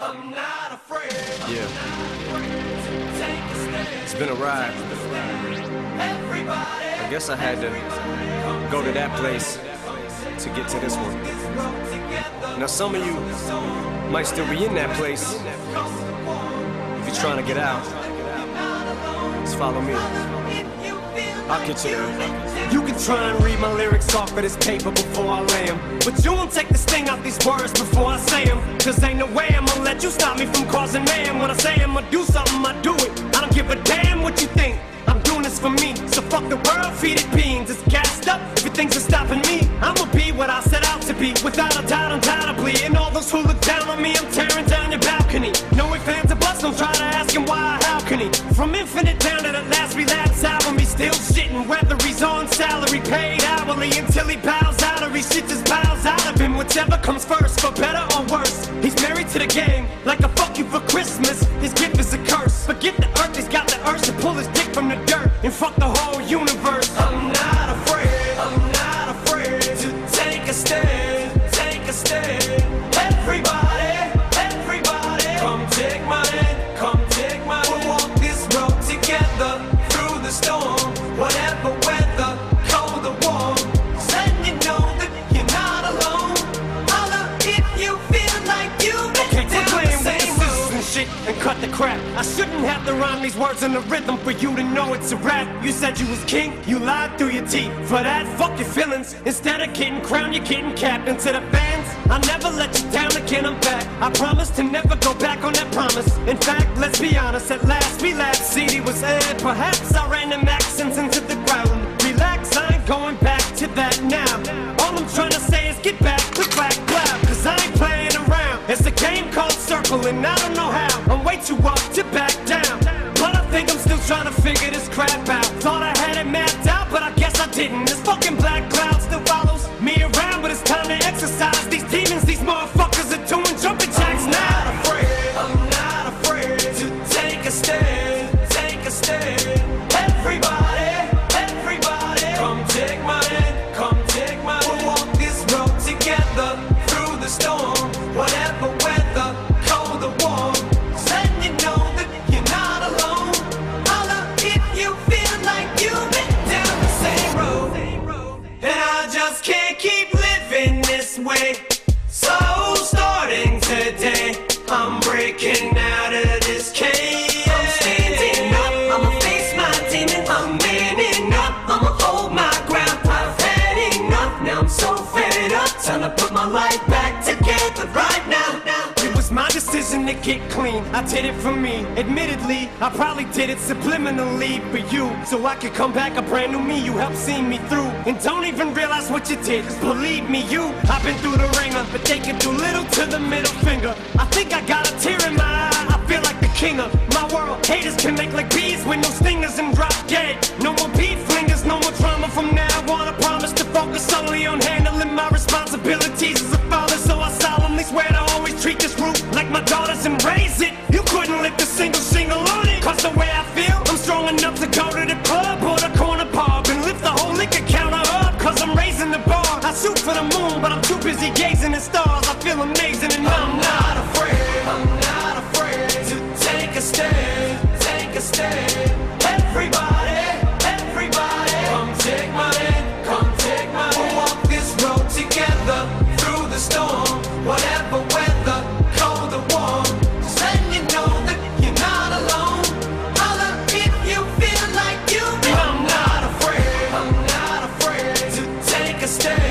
I'm not afraid. Yeah, it's been a ride. Everybody. I guess I had to go to that place to get to this one. Now, some of you might still be in that place. If you're trying to get out, just follow me. I'll get you. You can try and read my lyrics off of this paper before I lay 'em, But you won't take the sting out these words before I say 'em. Cause ain't no way I'ma let you stop me from causing mayhem. When I say I'ma do something, I do it. I don't give a damn what you think. I'm doing this for me. So fuck the world, feed it beans. It's gassed up. If your things are stopping me, I'ma be what I set out to be. Without a doubt, undoubtedly. And all those who look down on me, I'm tearing down your balcony. No ifs, fans of bust, don't try to ask him why, how can he? From infinite down to the last relapse album, until he bows out or he shits his bowels out of him. Whichever comes first, for better or worse. He's married to the game, the crap. I shouldn't have to rhyme these words in the rhythm for you to know it's a rap. You said you was king, you lied through your teeth. For that, fuck your feelings. Instead of getting crowned, you're getting capped. And to the fans, I'll never let you down again, I'm back. I promise to never go back on that promise. In fact, let's be honest, at last we laughed. CD was aired, perhaps I ran them accents into the ground. Relax, I ain't going back to that now. All I'm trying to say is get back, click back, clap. Cause I ain't playing around. It's a game called Circle, and I This fucking black So starting today, I'm breaking out of now. It was my decision to get clean. I did it for me. Admittedly, I probably did it subliminally for you. So I could come back a brand new me. You helped see me through. And don't even realize what you did. Cause believe me, you, I've been through the ringer. But they can do little to the middle finger. I think I got a tear in my eye. I feel like the king of my world. Haters can make like bees with no stingers and drop dead. No more beat flingers, no more drama from now on. I promise to focus solely on handling my responsibilities as a blazing the stars, I feel amazing and I'm, not afraid, I'm not afraid to take a stand, take a stand. Everybody, everybody, come take my hand, come take my hand. We'll walk this road together through the storm, whatever weather, cold or warm. Just you know that you're not alone. If you feel like you. I'm not afraid, I'm not afraid to take a stand.